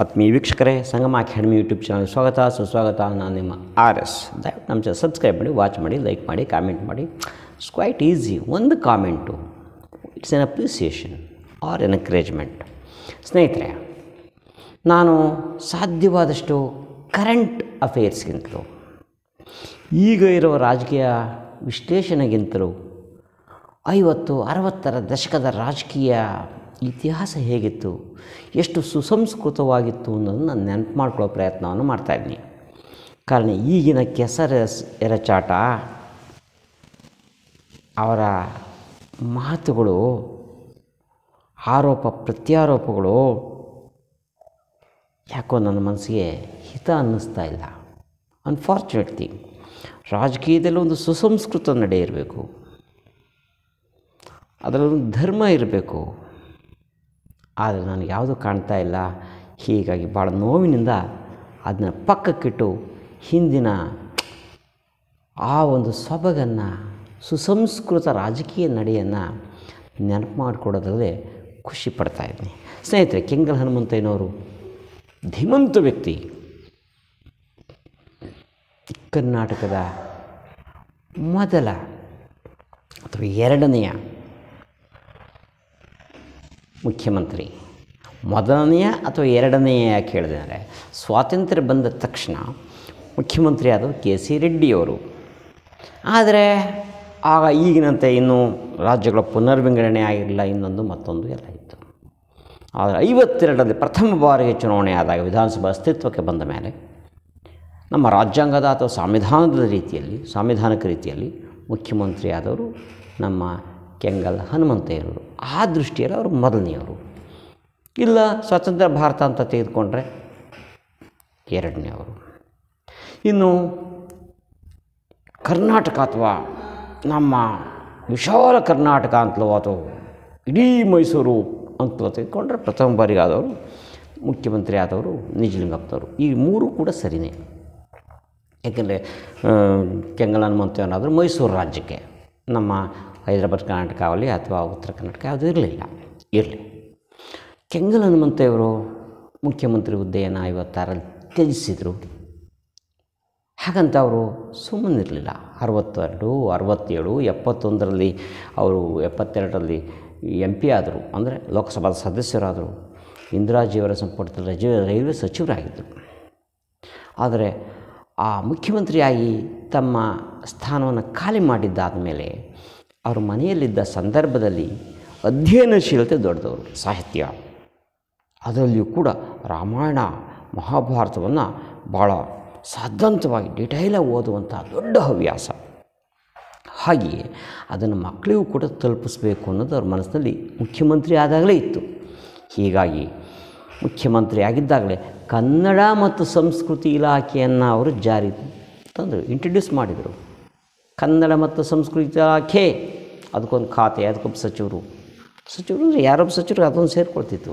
ಆತ್ಮೀಯ ವೀಕ್ಷಕರೇ, ಸಂಗಮ academy YouTube channel ಸ್ವಾಗತ. ಸುಸ್ವಾಗತ. ನಾನು ನಿಮ್ಮ ಆರ್ ಎಸ್. ದಯವಿಟ್ಟು ನಮ್ಮ ಚಾನಲ್ ಸಬ್ಸ್ಕ್ರೈಬ್ ಮಾಡಿ, ವಾಚ್ ಮಾಡಿ, ಲೈಕ್ ಮಾಡಿ, ಕಾಮೆಂಟ್ ಮಾಡಿ. ಇಟ್ಸ್ ಕ್ವೈಟ್ ಈಸಿ ಒಂದು ಕಾಮೆಂಟು. ಇಟ್ಸ್ ಎನ್ ಅಪ್ರಿಸಿಯೇಷನ್ ಆರ್ ಎನ್ ಸ್ನೇಹಿತರೆ, ನಾನು ಸಾಧ್ಯವಾದಷ್ಟು ಕರೆಂಟ್ ಅಫೇರ್ಸ್ಗಿಂತಲೂ ಈಗ ಇರುವ ರಾಜಕೀಯ ವಿಶ್ಲೇಷಣೆಗಿಂತಲೂ ಐವತ್ತು, ಅರವತ್ತರ ದಶಕದ ರಾಜಕೀಯ ಇತಿಹಾಸ ಹೇಗಿತ್ತು, ಎಷ್ಟು ಸುಸಂಸ್ಕೃತವಾಗಿತ್ತು ಅನ್ನೋದನ್ನು ನಾನು ನೆನಪು ಮಾಡ್ಕೊಳ್ಳೋ ಪ್ರಯತ್ನವನ್ನು ಮಾಡ್ತಾಯಿದ್ದೀನಿ ಕಾರಣ ಈಗಿನ ಕೆಸರ ಎರಚಾಟ, ಅವರ ಮಾತುಗಳು, ಆರೋಪ ಪ್ರತ್ಯಾರೋಪಗಳು ಯಾಕೋ ನನ್ನ ಮನಸ್ಸಿಗೆ ಹಿತ ಅನ್ನಿಸ್ತಾ ಇಲ್ಲ. ಅನ್ಫಾರ್ಚುನೇಟ್ ಥಿಂಗ್ ರಾಜಕೀಯದಲ್ಲಿ ಒಂದು ಸುಸಂಸ್ಕೃತ ನಡೆ ಇರಬೇಕು. ಅದರಲ್ಲೊಂದು ಧರ್ಮ ಇರಬೇಕು. ಆದರೆ ನನಗೆ ಯಾವುದು ಕಾಣ್ತಾ ಇಲ್ಲ. ಹೀಗಾಗಿ ಭಾಳ ನೋವಿನಿಂದ ಅದನ್ನ ಪಕ್ಕಕ್ಕಿಟ್ಟು ಹಿಂದಿನ ಆ ಒಂದು ಸೊಬಗನ್ನು, ಸುಸಂಸ್ಕೃತ ರಾಜಕೀಯ ನಡೆಯನ್ನು ನೆನಪು ಮಾಡಿಕೊಡೋದ್ರಲ್ಲೇ ಖುಷಿ ಪಡ್ತಾ ಇದ್ದೀನಿ. ಸ್ನೇಹಿತರೆ, ಕೆಂಗಲ್ ಹನುಮಂತಯ್ಯನವರು ಧೀಮಂತ ವ್ಯಕ್ತಿ. ಕರ್ನಾಟಕದ ಮೊದಲ ಅಥವಾ ಎರಡನೆಯ ಮುಖ್ಯಮಂತ್ರಿ. ಮೊದಲನೆಯ ಅಥವಾ ಎರಡನೆಯ ಯಾಕೆ ಹೇಳಿದೆ ಅಂದರೆ, ಸ್ವಾತಂತ್ರ್ಯ ಬಂದ ತಕ್ಷಣ ಮುಖ್ಯಮಂತ್ರಿ ಆದವರು ಕೆ ಸಿ ರೆಡ್ಡಿಯವರು. ಆದರೆ, ಆಗ ಈಗಿನಂತೆ ಇನ್ನೂ ರಾಜ್ಯಗಳ ಪುನರ್ವಿಂಗಡಣೆ ಆಗಿರಲಿಲ್ಲ ಇನ್ನೊಂದು ಮತ್ತೊಂದು ಎಲ್ಲ ಇತ್ತು. ಆದರೆ ಐವತ್ತೆರಡರಲ್ಲಿ ಪ್ರಥಮ ಬಾರಿಗೆ ಚುನಾವಣೆ ಆದಾಗ ವಿಧಾನಸಭಾ ಅಸ್ತಿತ್ವಕ್ಕೆ ಬಂದ ಮೇಲೆ ನಮ್ಮ ರಾಜ್ಯಾಂಗದ ಅಥವಾ ಸಂವಿಧಾನದ ರೀತಿಯಲ್ಲಿ, ಸಾಂವಿಧಾನಿಕ ರೀತಿಯಲ್ಲಿ ಮುಖ್ಯಮಂತ್ರಿ ಆದವರು ನಮ್ಮ ಕೆಂಗಲ್ ಹನುಮಂತಯ್ಯನವರು. ಆ ದೃಷ್ಟಿಯಲ್ಲಿ ಅವರು ಮೊದಲನೆಯವರು. ಇಲ್ಲ, ಸ್ವತಂತ್ರ ಭಾರತ ಅಂತ ತೆಗೆದುಕೊಂಡ್ರೆ ಎರಡನೆಯವರು. ಇನ್ನು ಕರ್ನಾಟಕ ಅಥವಾ ನಮ್ಮ ವಿಶಾಲ ಕರ್ನಾಟಕ ಅಂತಲೋ ಅಥವಾ ಇಡೀ ಮೈಸೂರು ಅಂತಲೋ ತೆಗೆದುಕೊಂಡ್ರೆ ಪ್ರಥಮ ಬಾರಿಗೆ ಆದವರು ಮುಖ್ಯಮಂತ್ರಿ ಆದವರು ನಿಜಲಿಂಗಪ್ಪನವರು. ಈ ಮೂರು ಕೂಡ ಸರಿಯೇ ಏಕೆಂದರೆ ಕೆಂಗಲ್ ಏನಾದರೂ ಮೈಸೂರು ರಾಜ್ಯಕ್ಕೆ ನಮ್ಮ ಹೈದರಾಬಾದ್ ಕರ್ನಾಟಕ ಆಗಲಿ ಅಥವಾ ಉತ್ತರ ಕರ್ನಾಟಕ ಯಾವುದೂ ಇರಲಿಲ್ಲ. ಇರಲಿ. ಕೆಂಗಲ್ ಹನುಮಂತೆಯವರು ಮುಖ್ಯಮಂತ್ರಿ ಹುದ್ದೆಯನ್ನು ಐವತ್ತಾರಲ್ಲಿ ತ್ಯಜಿಸಿದರು. ಹಾಗಂತ ಅವರು ಸುಮ್ಮನಿರಲಿಲ್ಲ. ಅರವತ್ತೆರಡು, ಅರವತ್ತೇಳು, ಎಪ್ಪತ್ತೊಂದರಲ್ಲಿ ಅವರು ಎಪ್ಪತ್ತೆರಡರಲ್ಲಿ ಎಂ ಪಿ ಆದರು. ಅಂದರೆ ಲೋಕಸಭಾದ ಸದಸ್ಯರಾದರು. ಇಂದಿರಾಜಿಯವರ ಸಂಪುಟದಲ್ಲಿ ರಜೆ, ರೈಲ್ವೆ ಸಚಿವರಾಗಿದ್ದರು. ಆದರೆ ಆ ಮುಖ್ಯಮಂತ್ರಿಯಾಗಿ ತಮ್ಮ ಸ್ಥಾನವನ್ನು ಖಾಲಿ ಮಾಡಿದ್ದಾದ ಮೇಲೆ ಅವರು ಮನೆಯಲ್ಲಿದ್ದ ಸಂದರ್ಭದಲ್ಲಿ ಅಧ್ಯಯನಶೀಲತೆ ದೊಡ್ಡದವರು, ಸಾಹಿತ್ಯ. ಅದರಲ್ಲಿಯೂ ಕೂಡ ರಾಮಾಯಣ, ಮಹಾಭಾರತವನ್ನು ಭಾಳ ಸಾದಂತವಾಗಿ ಡಿಟೈಲಾಗಿ ಓದುವಂಥ ದೊಡ್ಡ ಹವ್ಯಾಸ. ಹಾಗೆಯೇ ಅದನ್ನು ಮಕ್ಕಳಿಗೂ ಕೂಡ ತಲುಪಿಸ್ಬೇಕು ಅನ್ನೋದು ಅವ್ರ ಮನಸ್ಸಿನಲ್ಲಿ ಮುಖ್ಯಮಂತ್ರಿ ಆದಾಗಲೇ ಇತ್ತು. ಹೀಗಾಗಿ ಮುಖ್ಯಮಂತ್ರಿ ಆಗಿದ್ದಾಗಲೇ ಕನ್ನಡ ಮತ್ತು ಸಂಸ್ಕೃತಿ ಇಲಾಖೆಯನ್ನು ಅವರು ಜಾರಿ ತಂದರು ಇಂಟ್ರಡ್ಯೂಸ್ ಮಾಡಿದರು. ಕನ್ನಡ ಮತ್ತು ಸಂಸ್ಕೃತಿ ಇಲಾಖೆ ಅದಕ್ಕೊಂದು ಖಾತೆ ಅದಕ್ಕೊಬ್ಬ ಸಚಿವರು. ಸಚಿವರು ಅಂದರೆ ಯಾರೊಬ್ಬ ಸಚಿವರು ಅದೊಂದು ಸೇರಿಕೊಳ್ತಿತ್ತು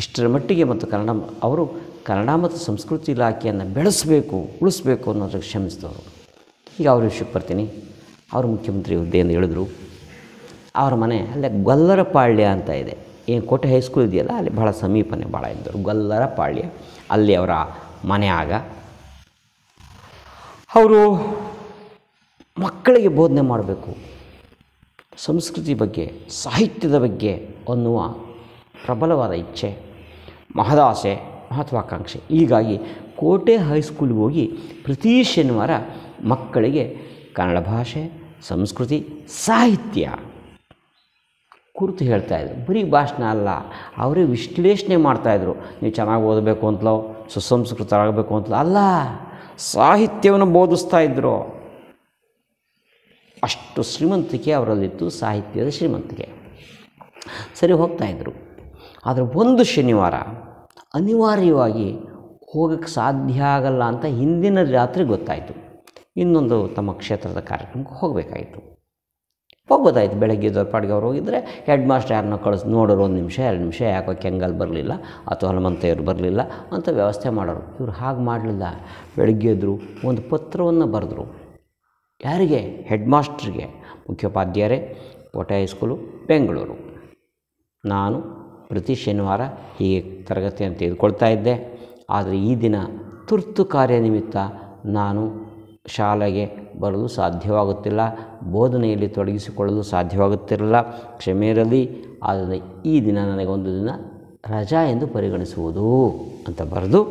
ಇಷ್ಟರ ಮಟ್ಟಿಗೆ ಮತ್ತು ಕನ್ನಡ ಅವರು ಕನ್ನಡ ಮತ್ತು ಸಂಸ್ಕೃತಿ ಇಲಾಖೆಯನ್ನು ಬೆಳೆಸಬೇಕು, ಉಳಿಸ್ಬೇಕು ಅನ್ನೋದಕ್ಕೆ ಶ್ರಮಿಸಿದವರು ಈಗ ಅವ್ರ ವಿಷಯಕ್ಕೆ ಬರ್ತೀನಿ. ಅವರು ಮುಖ್ಯಮಂತ್ರಿ ಹುದ್ದೆಯಿಂದ ಹೇಳಿದ್ರು. ಅವರ ಮನೆ ಅಲ್ಲೇ ಗೊಲ್ಲರಪಾಳ್ಯ ಅಂತ ಇದೆ. ಏನು ಕೋಟೆ ಹೈಸ್ಕೂಲ್ ಇದೆಯಲ್ಲ, ಅಲ್ಲಿ ಭಾಳ ಸಮೀಪನೇ ಭಾಳ ಇದ್ದರು ಗೊಲ್ಲರಪಾಳ್ಯ. ಅಲ್ಲಿ ಅವರ ಮನೆ ಆಗ. ಅವರು ಮಕ್ಕಳಿಗೆ ಬೋಧನೆ ಮಾಡಬೇಕು. ಸಂಸ್ಕೃತಿ ಬಗ್ಗೆ, ಸಾಹಿತ್ಯದ ಬಗ್ಗೆ ಅನ್ನುವ ಪ್ರಬಲವಾದ ಇಚ್ಛೆ, ಮಹದಾಸೆ, ಮಹತ್ವಾಕಾಂಕ್ಷೆ. ಹೀಗಾಗಿ ಕೋಟೆ ಹೈಸ್ಕೂಲ್ಗೆ ಹೋಗಿ ಪ್ರತಿ ಶನಿವಾರ ಮಕ್ಕಳಿಗೆ ಕನ್ನಡ ಭಾಷೆ, ಸಂಸ್ಕೃತಿ, ಸಾಹಿತ್ಯ ಕುರಿತು ಹೇಳ್ತಾಯಿದ್ರು ಬರೀ ಭಾಷಣ ಅಲ್ಲ, ಅವರೇ ವಿಶ್ಲೇಷಣೆ ಮಾಡ್ತಾಯಿದ್ರು ನೀವು ಚೆನ್ನಾಗಿ ಓದಬೇಕು ಅಂತಲೋ ಸುಸಂಸ್ಕೃತರಾಗಬೇಕು ಅಂತಲೋ ಅಲ್ಲ, ಸಾಹಿತ್ಯವನ್ನು ಬೋಧಿಸ್ತಾ ಇದ್ದರು ಅಷ್ಟು ಶ್ರೀಮಂತಿಕೆ ಅವರಲ್ಲಿತ್ತು ಸಾಹಿತ್ಯದ ಶ್ರೀಮಂತಿಕೆ. ಸರಿ ಹೋಗ್ತಾಯಿದ್ರು ಆದರೆ ಒಂದು ಶನಿವಾರ ಅನಿವಾರ್ಯವಾಗಿ ಹೋಗಕ್ಕೆ ಸಾಧ್ಯ ಆಗಲ್ಲ ಅಂತ ಹಿಂದಿನ ರಾತ್ರಿ ಗೊತ್ತಾಯಿತು. ಇನ್ನೊಂದು ತಮ್ಮ ಕ್ಷೇತ್ರದ ಕಾರ್ಯಕ್ರಮಕ್ಕೆ ಹೋಗಬೇಕಾಯಿತು. ಹೋಗ್ಬೋದಾಯ್ತು. ಬೆಳಗ್ಗೆ ದೊಡ್ಡಪಾಡಿಗೆ ಅವ್ರು ಹೋಗಿದ್ದರೆ ಹೆಡ್ ಮಾಸ್ಟರ್ ಯಾರನ್ನ ಕಳಿಸ್, ನೋಡೋರು ಒಂದು ನಿಮಿಷ, ಎರಡು ನಿಮಿಷ, ಯಾಕೋ ಕೆಂಗಲ್ ಬರಲಿಲ್ಲ ಅಥವಾ ಹನುಮಂತಯ್ಯರು ಬರಲಿಲ್ಲ ಅಂತ ವ್ಯವಸ್ಥೆ ಮಾಡೋರು. ಇವರು ಹಾಗೆ ಮಾಡಲಿಲ್ಲ. ಬೆಳಗ್ಗೆ ಎದ್ದರು ಒಂದು ಪತ್ರವನ್ನು ಬರೆದ್ರು. ಯಾರಿಗೆ? ಹೆಡ್ ಮಾಸ್ಟ್ರಿಗೆ ಮುಖ್ಯೋಪಾಧ್ಯಾಯರೇ ಕೋಟೆ ಹೈಸ್ಕೂಲು, ಬೆಂಗಳೂರು. ನಾನು ಪ್ರತಿ ಶನಿವಾರ ಹೀಗೆ ತರಗತಿಯನ್ನು ತೆಗೆದುಕೊಳ್ತಾ ಇದ್ದೆ. ಆದರೆ ಈ ದಿನ ತುರ್ತು ಕಾರ್ಯ ನಿಮಿತ್ತ ನಾನು ಶಾಲೆಗೆ ಬರಲು ಸಾಧ್ಯವಾಗುತ್ತಿಲ್ಲ. ಬೋಧನೆಯಲ್ಲಿ ತೊಡಗಿಸಿಕೊಳ್ಳಲು ಸಾಧ್ಯವಾಗುತ್ತಿರಲಿಲ್ಲ. ಕ್ಷಮೆ ಇರಲಿ. ಆದರೆ ಈ ದಿನ ನನಗೊಂದು ದಿನ ರಜಾ ಎಂದು ಪರಿಗಣಿಸುವುದು ಅಂತ ಬರೆದು,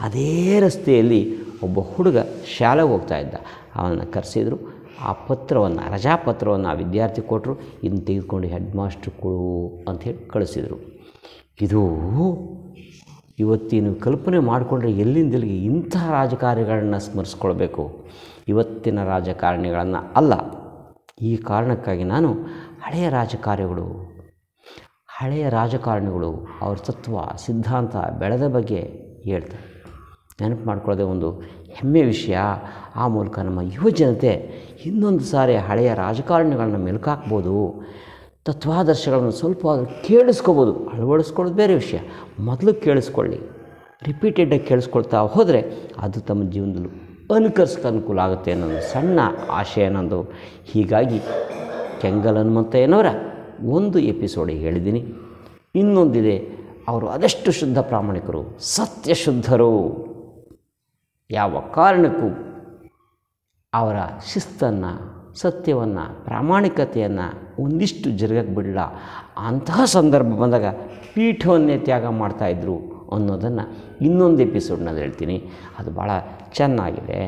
ಅದೇ ರಸ್ತೆಯಲ್ಲಿ ಒಬ್ಬ ಹುಡುಗ ಶಾಲೆಗೆ ಹೋಗ್ತಾ ಇದ್ದ. ಅವನನ್ನು ಕರೆಸಿದ್ರು. ಆ ಪತ್ರವನ್ನು ರಜಾ ಪತ್ರವನ್ನು ಆ ವಿದ್ಯಾರ್ಥಿ ಕೊಟ್ಟರು. ಇದನ್ನು ತೆಗೆದುಕೊಂಡು ಹೆಡ್ ಮಾಸ್ಟ್ರ್ ಕೊಡು ಅಂಥೇಳಿ ಕಳಿಸಿದರು. ಇದು ಇವತ್ತಿನ ಕಲ್ಪನೆ ಮಾಡಿಕೊಂಡ್ರೆ ಎಲ್ಲಿಂದೆಲ್ಲಿಗೆ ಇಂಥ ರಾಜಕಾರಣಿಗಳನ್ನ ಸ್ಮರಿಸ್ಕೊಳ್ಬೇಕು? ಇವತ್ತಿನ ರಾಜಕಾರಣಿಗಳನ್ನು ಅಲ್ಲ. ಈ ಕಾರಣಕ್ಕಾಗಿ ನಾನು ಹಳೆಯ ರಾಜಕಾರ್ಯಗಳು, ಹಳೆಯ ರಾಜಕಾರಣಿಗಳು, ಅವ್ರ ತತ್ವ, ಸಿದ್ಧಾಂತ, ಬೆಳೆದ ಬಗ್ಗೆ ಹೇಳ್ತಾರೆ ನೆನಪು ಮಾಡ್ಕೊಳ್ಳೋದೇ ಒಂದು ಹೆಮ್ಮೆ ವಿಷಯ. ಆ ಮೂಲಕ ನಮ್ಮ ಯುವ ಜನತೆ ಇನ್ನೊಂದು ಸಾರಿ ಹಳೆಯ ರಾಜಕಾರಣಿಗಳನ್ನ ಮೆಲುಕಾಕ್ಬೋದು. ತತ್ವಾದರ್ಶಗಳನ್ನು ಸ್ವಲ್ಪ ಕೇಳಿಸ್ಕೋಬೋದು. ಅಳವಡಿಸ್ಕೊಳ್ಳೋದು ಬೇರೆ ವಿಷಯ. ಮೊದಲು ಕೇಳಿಸ್ಕೊಳ್ಳಿ. ರಿಪೀಟೆಡಾಗಿ ಕೇಳಿಸ್ಕೊಳ್ತಾ ಹೋದರೆ ಅದು ತಮ್ಮ ಜೀವನದಲ್ಲಿ ಅನುಕರಿಸ್ಕ ಅನುಕೂಲ ಆಗುತ್ತೆ ಅನ್ನೋದು ಸಣ್ಣ ಆಶಯ ಅನ್ನೋದು. ಹೀಗಾಗಿ ಕೆಂಗಲ್ ಹನುಮಂತಯ್ಯನವರ ಒಂದು ಎಪಿಸೋಡ್ ಹೇಳಿದ್ದೀನಿ. ಇನ್ನೊಂದಿದೆ. ಅವರು ಅದೆಷ್ಟು ಶುದ್ಧ ಪ್ರಾಮಾಣಿಕರು, ಸತ್ಯಶುದ್ಧರು. ಯಾವ ಕಾರಣಕ್ಕೂ ಅವರ ಶಿಸ್ತನ್ನು, ಸತ್ಯವನ್ನು, ಪ್ರಾಮಾಣಿಕತೆಯನ್ನು ಒಂದಿಷ್ಟು ಜರುಗಕ್ಕೆ ಬಿಡಲ್ಲ ಅಂತಹ ಸಂದರ್ಭ ಬಂದಾಗ ಪೀಠವನ್ನೇ ತ್ಯಾಗ ಮಾಡ್ತಾಯಿದ್ರು ಅನ್ನೋದನ್ನು ಇನ್ನೊಂದು ಎಪಿಸೋಡ್ನಲ್ಲಿ ಹೇಳ್ತೀನಿ. ಅದು ಭಾಳ ಚೆನ್ನಾಗಿದೆ.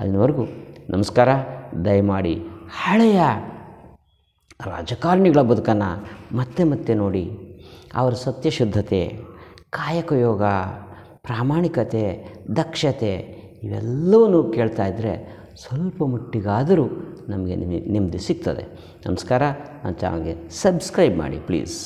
ಅಲ್ಲಿನವರೆಗೂ ನಮಸ್ಕಾರ. ದಯಮಾಡಿ ಹಳೆಯ ರಾಜಕಾರಣಿಗಳ ಬದುಕನ್ನು ಮತ್ತೆ ಮತ್ತೆ ನೋಡಿ. ಅವರ ಸತ್ಯಶುದ್ಧತೆ, ಕಾಯಕ ಯೋಗ. ಪ್ರಾಮಾಣಿಕತೆ, ದಕ್ಷತೆ ಇವೆಲ್ಲವನ್ನೂ ಕೇಳ್ತಾ ಇದ್ದರೆ ಸ್ವಲ್ಪ ಮಟ್ಟಿಗಾದರೂ ನಮಗೆ ನೆಮ್ಮದಿ ಸಿಗ್ತದೆ. ನಮಸ್ಕಾರ. ನನ್ನ ಚಾನಲ್ಗೆ ಸಬ್ಸ್ಕ್ರೈಬ್ ಮಾಡಿ, ಪ್ಲೀಸ್.